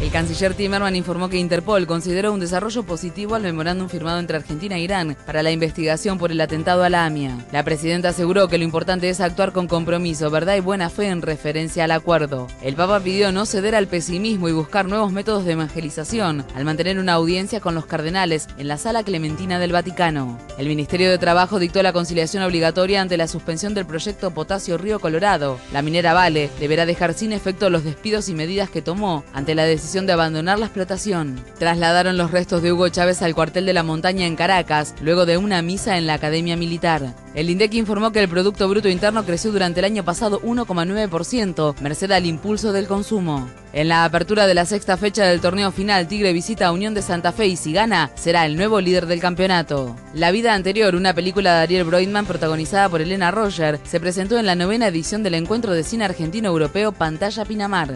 El canciller Timerman informó que Interpol consideró un desarrollo positivo al memorándum firmado entre Argentina e Irán para la investigación por el atentado a la AMIA. La presidenta aseguró que lo importante es actuar con compromiso, verdad y buena fe en referencia al acuerdo. El Papa pidió no ceder al pesimismo y buscar nuevos métodos de evangelización al mantener una audiencia con los cardenales en la sala clementina del Vaticano. El Ministerio de Trabajo dictó la conciliación obligatoria ante la suspensión del proyecto Potasio Río Colorado. La minera Vale deberá dejar sin efecto los despidos y medidas que tomó ante la decisión de abandonar la explotación. Trasladaron los restos de Hugo Chávez al cuartel de la montaña en Caracas, luego de una misa en la Academia Militar. El INDEC informó que el Producto Bruto Interno creció durante el año pasado 1,9%, merced al impulso del consumo. En la apertura de la sexta fecha del torneo final, Tigre visita a Unión de Santa Fe y si gana, será el nuevo líder del campeonato. La vida anterior, una película de Ariel Broidman protagonizada por Elena Roger, se presentó en la novena edición del encuentro de cine argentino-europeo Pantalla Pinamar.